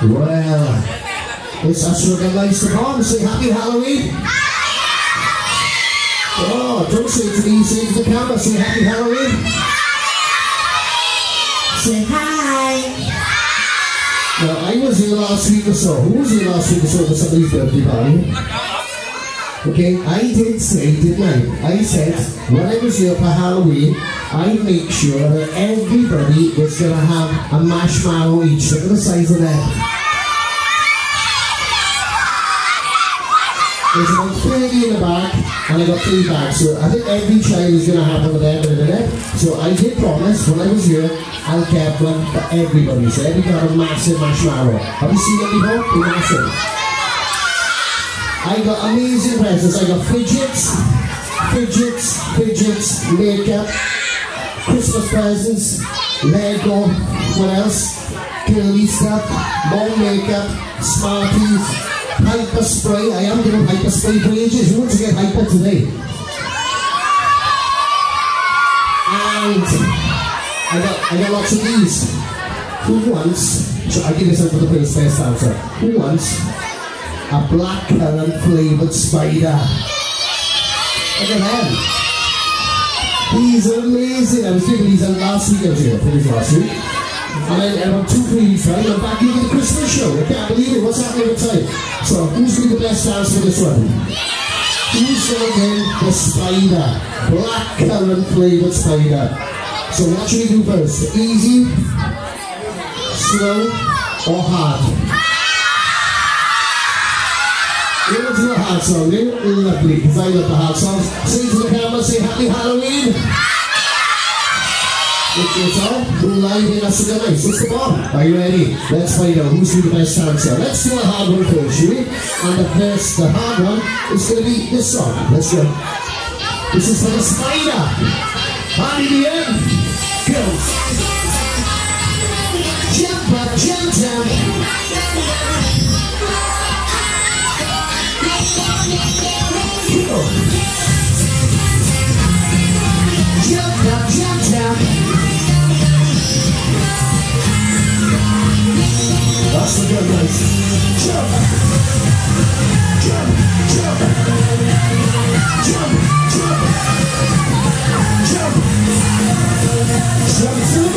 Well, it's us who are nice to come. And say happy Halloween. Oh, don't say it to me, say it to the camera. Say happy Halloween. Say hi. Now, I was here last week or so. Who was here last week or so for somebody's birthday party? Okay, I did say, didn't I? I said, when I was here for Halloween, I'd make sure that everybody was going to have a marshmallow each. Look at the size of that. There's about 30 in the back, and I got three bags. So I think every child is going to have one of them in. So I did promise, when I was here, I'll get one for everybody. So everybody have a massive marshmallow. Have you seen them before? Massive. I got amazing presents. I got fidgets, fidgets, fidgets, makeup, Christmas presents, Lego, what else? Curly stuff, more makeup, Smarties, hyper spray. I am giving hyper spray for ages. Who wants to get hyper today? And I got I got lots of these. Who wants? So I give this out for the first best answer. Who wants a black currant flavoured spider? Look at them. He's amazing. I was giving these out last week. I was here. I last week. And then about two, three weeks right, I'm back into the Christmas show. I can't believe it. What's happening outside? So who's going to be the best dance for this one? Who's going to win the spider? Black currant flavoured spider. So what should we do first? Easy, slow, or hard? You want to a hard song, eh? Lovely, because I love the hard songs. To the camera, say Happy Halloween! It's on. We're live in Asagana. It's the bomb. Are you ready? Let's find out who's the best dancer. Let's do a hard one shall we? And the first, the hard one is going to be this song. Let's go. This is for the spider. On the end. Go. Jump up, jump down. That's the good news. Jump! Jump! Jump! Jump! Jump! Jump!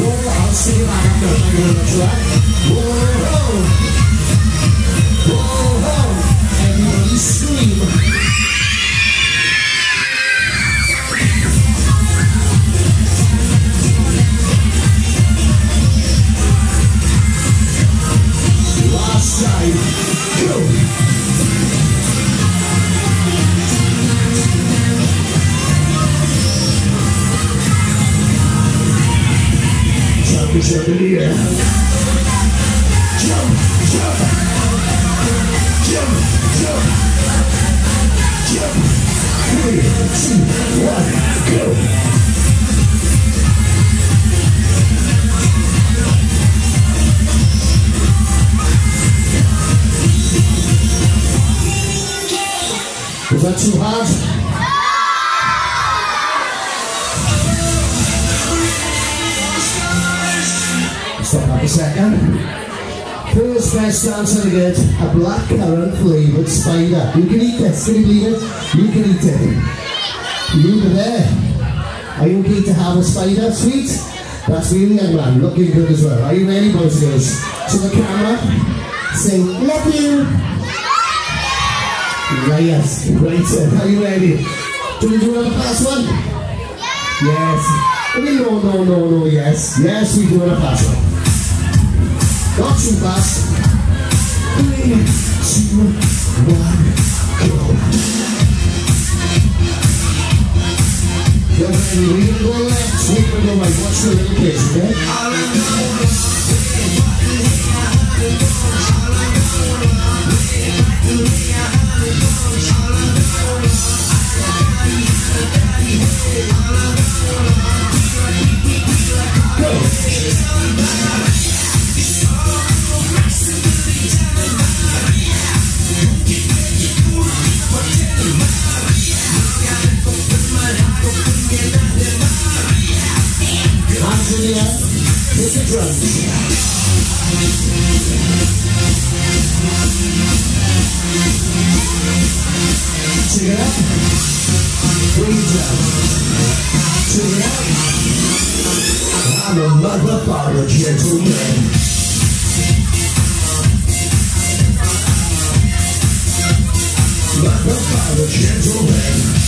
Whoa, I'll it like I'm gonna the track. Jump, in the air. Jump, jump. Jump, jump. Jump. Three, two, one, go. Was that too hard? A second. First best dancer to get a black currant flavoured spider. You can eat this. Can you believe it? You can eat it. You over there. Are you okay to have a spider, sweet? That's really young man, looking good as well. Are you ready, boys and girls? To the camera, say, love you. Yes, right, are you ready? Do we do another fast one? Yes. I no, no, no, no, yes. Yes, we do another fast one. Not too fast. Three, two, one, go. Ready. We're gonna go left. Gonna go right. Watch the little kids, okay? Take it up. Bring it down. I'm a motherfucker, gentleman. Motherfucker, gentleman.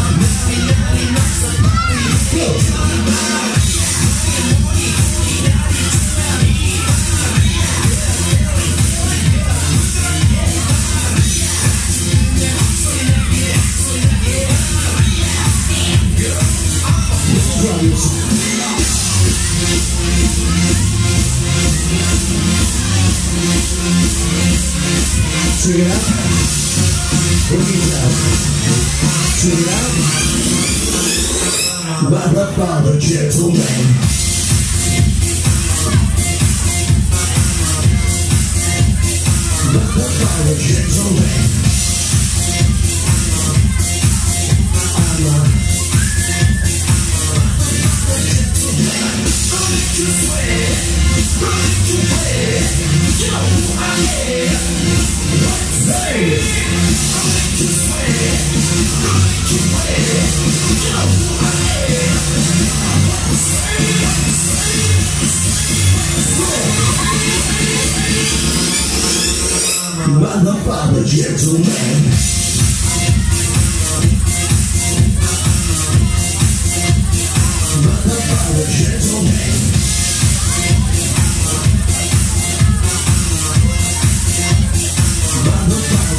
Check it out. Bring it down. Check it out. Motherfucker, gentleman. Motherfucker, gentleman. I'm You are not father, gentleman.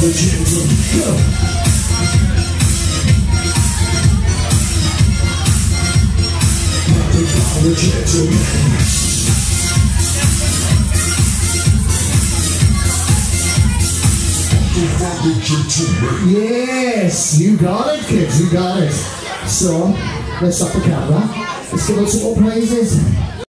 Gentlemen, go. Yes, you got it, kids, you got it. So, let's stop the camera. Let's give out some more prizes.